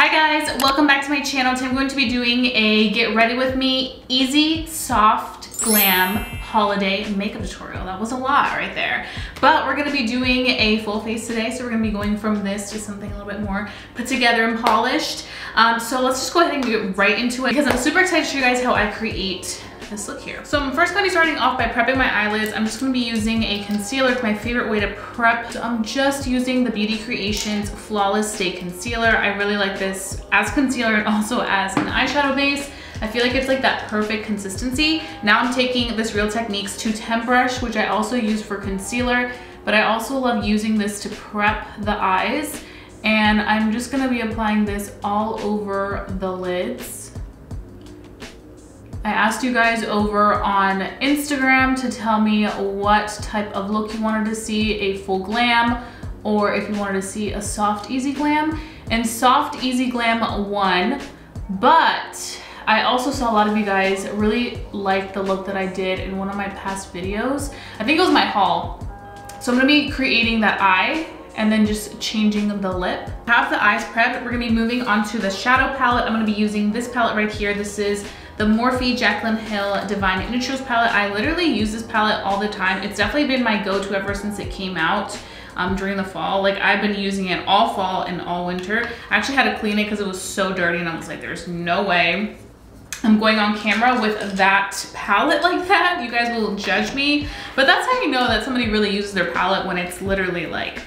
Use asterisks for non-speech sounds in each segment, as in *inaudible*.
Hi guys, welcome back to my channel. Today I'm going to be doing a get ready with me easy, soft, glam holiday makeup tutorial. That was a lot right there. But we're gonna be doing a full face today. So we're gonna be going from this to something a little bit more put together and polished. Um, so let's just go ahead and get right into it because I'm super excited to show you guys how I create this look here. So I'm first gonna be starting off by prepping my eyelids. I'm just gonna be using a concealer. It's my favorite way to prep. So I'm just using the Beauty Creations Flawless Stay Concealer. I really like this as concealer and also as an eyeshadow base. I feel like it's like that perfect consistency. Now I'm taking this Real Techniques 210 brush, which I also use for concealer, but I also love using this to prep the eyes. And I'm just gonna be applying this all over the lids. I asked you guys over on Instagram to tell me what type of look you wanted to see, a full glam, or if you wanted to see a soft, easy glam. And soft, easy glam won, but I also saw a lot of you guys really like the look that I did in one of my past videos. I think it was my haul. So I'm gonna be creating that eye and then just changing the lip. Have the eyes prepped, we're gonna be moving on to the shadow palette. I'm gonna be using this palette right here. This is the Morphe Jaclyn Hill Divine Neutrals palette. I literally use this palette all the time. It's definitely been my go-to ever since it came out um, during the fall. Like I've been using it all fall and all winter. I actually had to clean it because it was so dirty and I was like, there's no way I'm going on camera with that palette *laughs* like that. You guys will judge me, but that's how you know that somebody really uses their palette when it's literally like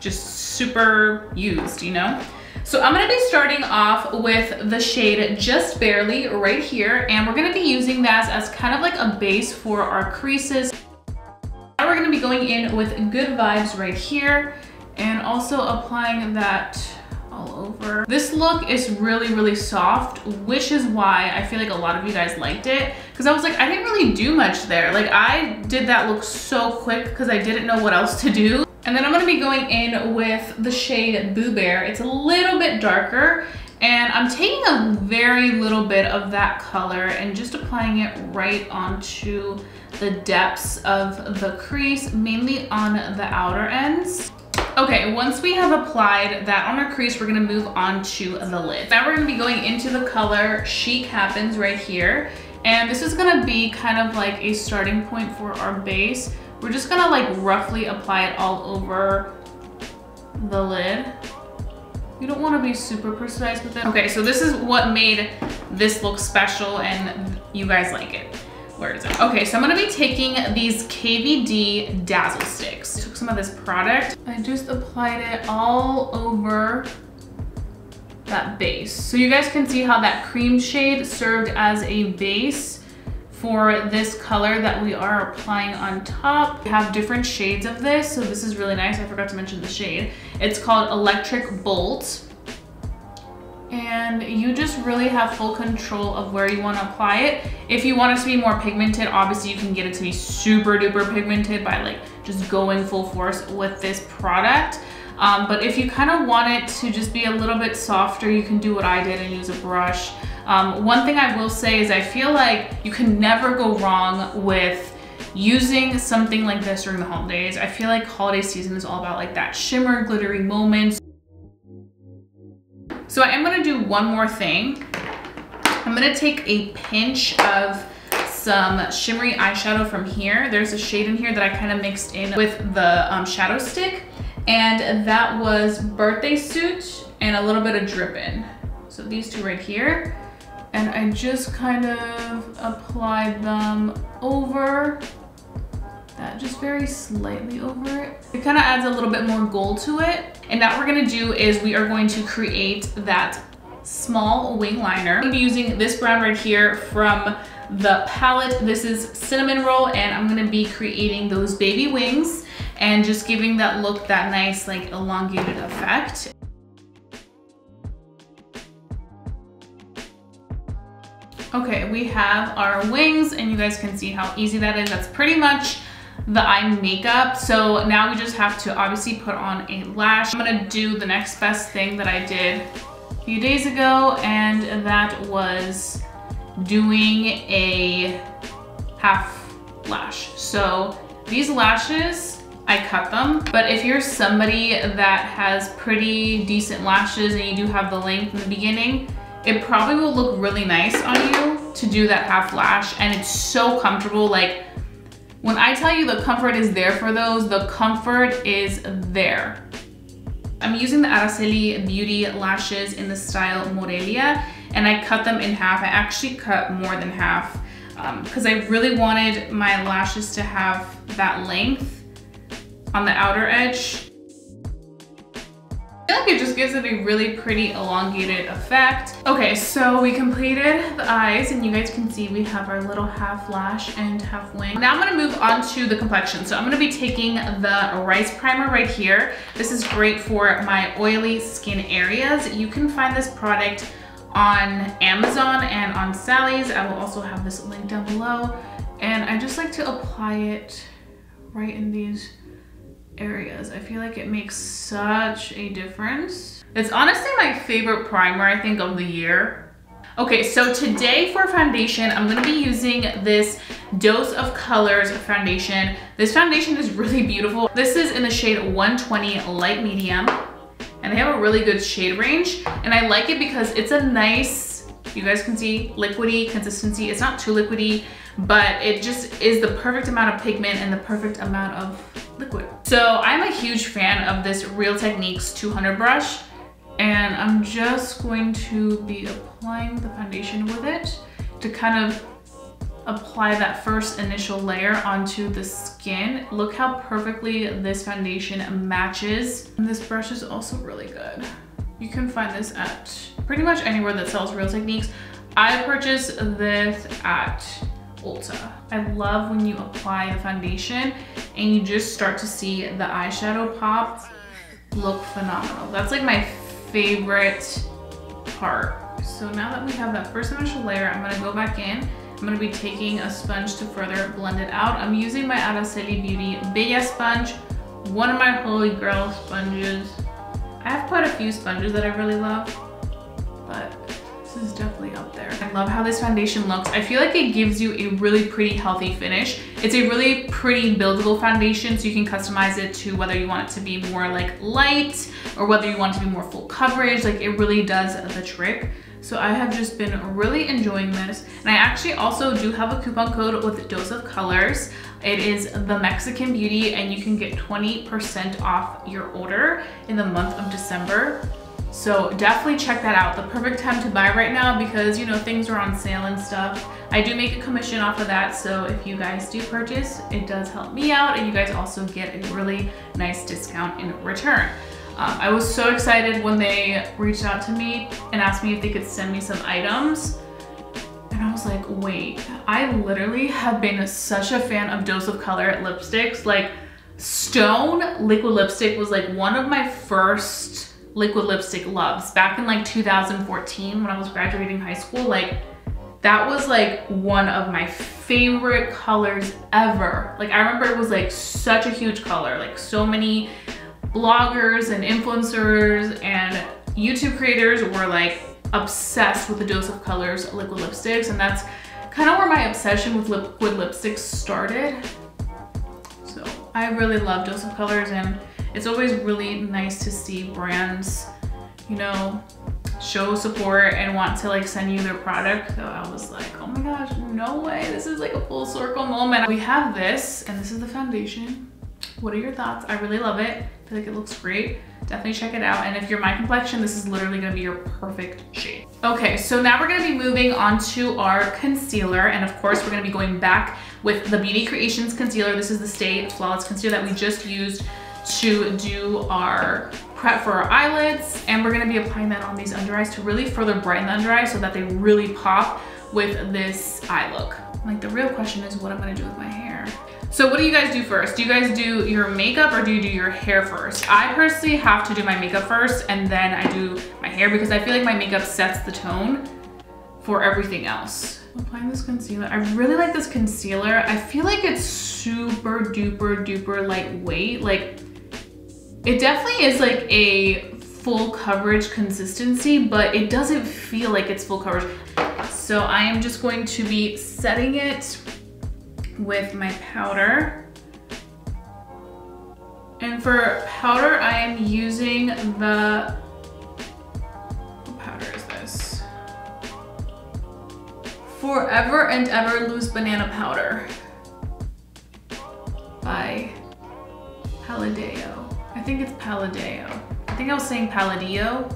just super used, you know? So I'm gonna be starting off with the shade Just Barely right here, and we're gonna be using that as kind of like a base for our creases. Now we're gonna be going in with Good Vibes right here, and also applying that all over. This look is really, really soft, which is why I feel like a lot of you guys liked it. Cause I was like, I didn't really do much there. Like I did that look so quick because I didn't know what else to do. And then I'm gonna be going in with the shade Boo Bear. It's a little bit darker and I'm taking a very little bit of that color and just applying it right onto the depths of the crease, mainly on the outer ends. Okay, once we have applied that on our crease, we're gonna move on to the lid. Now we're gonna be going into the color Chic Happens right here. And this is gonna be kind of like a starting point for our base. We're just gonna like roughly apply it all over the lid. You don't wanna be super precise with it. Okay, so this is what made this look special and you guys like it. Where is it? Okay, so I'm gonna be taking these KVD Dazzle Sticks. Took some of this product. I just applied it all over that base. So you guys can see how that cream shade served as a base for this color that we are applying on top. We have different shades of this, so this is really nice. I forgot to mention the shade. It's called Electric Bolt. And you just really have full control of where you want to apply it. If you want it to be more pigmented, obviously you can get it to be super duper pigmented by like just going full force with this product. Um, but if you kind of want it to just be a little bit softer, you can do what I did and use a brush. Um, one thing I will say is I feel like you can never go wrong with using something like this during the holidays. I feel like holiday season is all about like that shimmer, glittery moments. So I am gonna do one more thing. I'm gonna take a pinch of some shimmery eyeshadow from here. There's a shade in here that I kind of mixed in with the um, shadow stick. And that was Birthday Suit and a little bit of Drippin'. So these two right here and I just kind of applied them over that just very slightly over it. It kind of adds a little bit more gold to it. And that we're gonna do is we are going to create that small wing liner. I'm gonna be using this brown right here from the palette. This is Cinnamon Roll and I'm gonna be creating those baby wings and just giving that look that nice like elongated effect. Okay, we have our wings and you guys can see how easy that is. That's pretty much the eye makeup. So now we just have to obviously put on a lash. I'm gonna do the next best thing that I did a few days ago and that was doing a half lash. So these lashes I cut them. But if you're somebody that has pretty decent lashes and you do have the length in the beginning, it probably will look really nice on you to do that half lash. And it's so comfortable. Like when I tell you the comfort is there for those, the comfort is there. I'm using the Araceli Beauty lashes in the style Morelia and I cut them in half. I actually cut more than half because um, I really wanted my lashes to have that length on the outer edge I feel like it just gives it a really pretty elongated effect. Okay, so we completed the eyes and you guys can see we have our little half lash and half wing. Now I'm gonna move on to the complexion. So I'm gonna be taking the Rice Primer right here. This is great for my oily skin areas. You can find this product on Amazon and on Sally's. I will also have this link down below. And I just like to apply it right in these areas. I feel like it makes such a difference. It's honestly my favorite primer, I think, of the year. Okay, so today for foundation, I'm gonna be using this Dose of Colors foundation. This foundation is really beautiful. This is in the shade 120 Light Medium, and they have a really good shade range. And I like it because it's a nice, you guys can see, liquidy consistency. It's not too liquidy, but it just is the perfect amount of pigment and the perfect amount of liquid. So I'm a huge fan of this Real Techniques 200 brush and I'm just going to be applying the foundation with it to kind of apply that first initial layer onto the skin. Look how perfectly this foundation matches. And this brush is also really good. You can find this at pretty much anywhere that sells Real Techniques. I purchased this at Ulta. I love when you apply the foundation and you just start to see the eyeshadow pop look phenomenal. That's like my favorite part. So now that we have that first initial layer, I'm gonna go back in. I'm gonna be taking a sponge to further blend it out. I'm using my Araceli Beauty Bella sponge, one of my Holy Grail sponges. I have quite a few sponges that I really love, definitely up there. I love how this foundation looks. I feel like it gives you a really pretty healthy finish. It's a really pretty buildable foundation so you can customize it to whether you want it to be more like light or whether you want it to be more full coverage. Like it really does the trick. So I have just been really enjoying this. And I actually also do have a coupon code with Dose of Colors. It is the Mexican Beauty and you can get 20% off your order in the month of December. So definitely check that out. The perfect time to buy right now because you know things are on sale and stuff. I do make a commission off of that. So if you guys do purchase, it does help me out and you guys also get a really nice discount in return. Um, I was so excited when they reached out to me and asked me if they could send me some items. And I was like, wait, I literally have been such a fan of Dose of Color lipsticks. Like Stone liquid lipstick was like one of my first liquid lipstick loves. Back in like 2014 when I was graduating high school, like that was like one of my favorite colors ever. Like I remember it was like such a huge color, like so many bloggers and influencers and YouTube creators were like obsessed with the Dose of Colors liquid lipsticks and that's kind of where my obsession with liquid lipsticks started. So I really love Dose of Colors and it's always really nice to see brands, you know, show support and want to like send you their product. So I was like, oh my gosh, no way. This is like a full circle moment. We have this and this is the foundation. What are your thoughts? I really love it. I feel like it looks great. Definitely check it out. And if you're my complexion, this is literally gonna be your perfect shade. Okay, so now we're gonna be moving on to our concealer. And of course, we're gonna be going back with the Beauty Creations concealer. This is the Stay Flawless Concealer that we just used to do our prep for our eyelids and we're gonna be applying that on these under eyes to really further brighten the under eyes so that they really pop with this eye look. Like the real question is what I'm gonna do with my hair. So what do you guys do first? Do you guys do your makeup or do you do your hair first? I personally have to do my makeup first and then I do my hair because I feel like my makeup sets the tone for everything else. applying this concealer. I really like this concealer. I feel like it's super duper duper lightweight. Like it definitely is like a full coverage consistency, but it doesn't feel like it's full coverage. So I am just going to be setting it with my powder. And for powder, I am using the, what powder is this? Forever and Ever Loose Banana Powder by Paladeo. I think it's Paladeo. I think I was saying Palladio.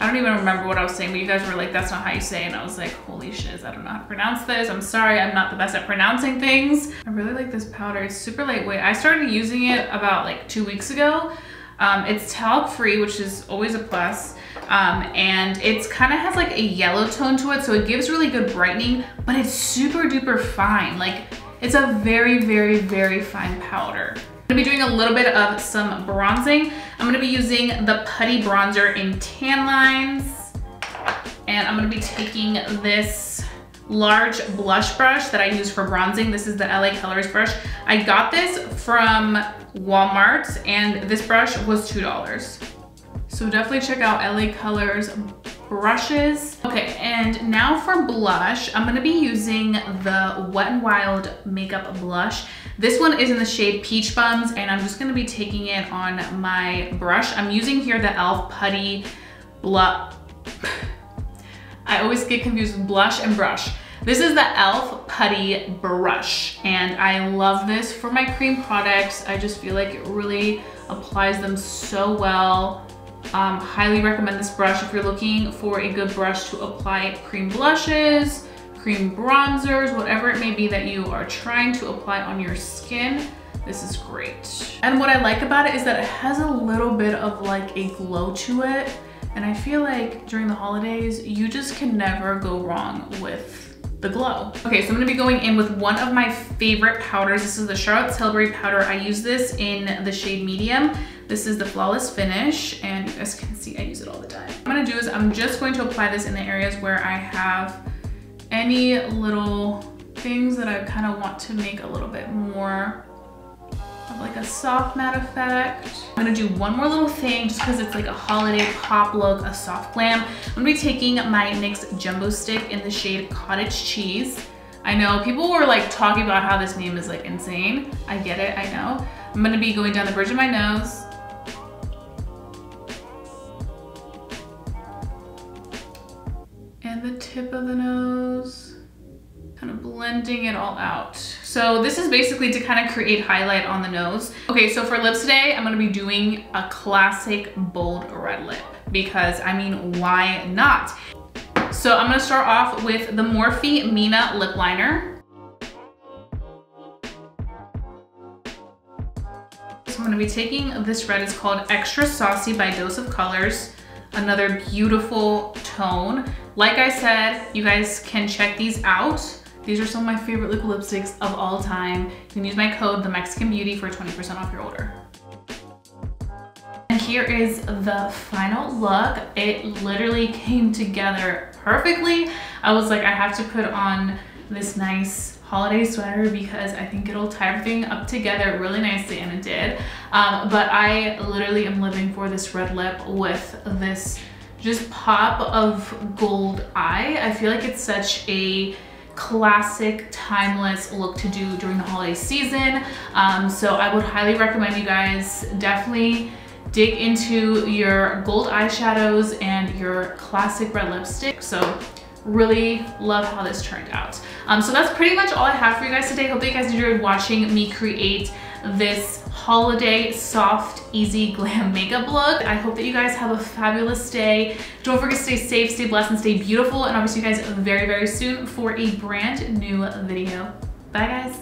I don't even remember what I was saying, but you guys were like, that's not how you say it. And I was like, holy shiz, I don't know how to pronounce this. I'm sorry, I'm not the best at pronouncing things. I really like this powder. It's super lightweight. I started using it about like two weeks ago. Um, it's talc free, which is always a plus. Um, and it's kind of has like a yellow tone to it. So it gives really good brightening, but it's super duper fine. Like it's a very, very, very fine powder. I'm gonna be doing a little bit of some bronzing. I'm gonna be using the Putty Bronzer in Tan Lines. And I'm gonna be taking this large blush brush that I use for bronzing. This is the LA Colors brush. I got this from Walmart and this brush was $2. So definitely check out LA Colors brushes. Okay, and now for blush, I'm gonna be using the Wet n Wild Makeup Blush. This one is in the shade Peach Bums, and I'm just gonna be taking it on my brush. I'm using here the e.l.f. Putty Blush. I always get confused with blush and brush. This is the e.l.f. Putty Brush, and I love this for my cream products. I just feel like it really applies them so well. Um, highly recommend this brush if you're looking for a good brush to apply cream blushes, cream bronzers, whatever it may be that you are trying to apply on your skin, this is great. And what I like about it is that it has a little bit of like a glow to it. And I feel like during the holidays, you just can never go wrong with the glow. Okay, so I'm gonna be going in with one of my favorite powders. This is the Charlotte Tilbury powder. I use this in the shade medium. This is the Flawless Finish, and you guys can see I use it all the time. What I'm gonna do is I'm just going to apply this in the areas where I have any little things that I kind of want to make a little bit more like a soft matte effect. I'm gonna do one more little thing just because it's like a holiday pop look, a soft glam. I'm gonna be taking my NYX Jumbo Stick in the shade Cottage Cheese. I know people were like talking about how this name is like insane. I get it, I know. I'm gonna be going down the bridge of my nose. And the tip of the nose kind of blending it all out. So this is basically to kind of create highlight on the nose. Okay, so for lips today, I'm gonna be doing a classic bold red lip because I mean, why not? So I'm gonna start off with the Morphe Mina Lip Liner. So I'm gonna be taking this red, it's called Extra Saucy by Dose of Colors. Another beautiful tone. Like I said, you guys can check these out. These are some of my favorite liquid lipsticks of all time. You can use my code, The Mexican Beauty, for 20% off your order. And here is the final look. It literally came together perfectly. I was like, I have to put on this nice holiday sweater because I think it'll tie everything up together really nicely and it did. Um, but I literally am living for this red lip with this just pop of gold eye. I feel like it's such a classic, timeless look to do during the holiday season. Um, so I would highly recommend you guys definitely dig into your gold eyeshadows and your classic red lipstick. So really love how this turned out. Um, so that's pretty much all I have for you guys today. Hope that you guys enjoyed watching me create this holiday soft easy *laughs* glam makeup look. I hope that you guys have a fabulous day. Don't forget to stay safe stay blessed and stay beautiful and i'll see you guys very very soon for a brand new video. Bye guys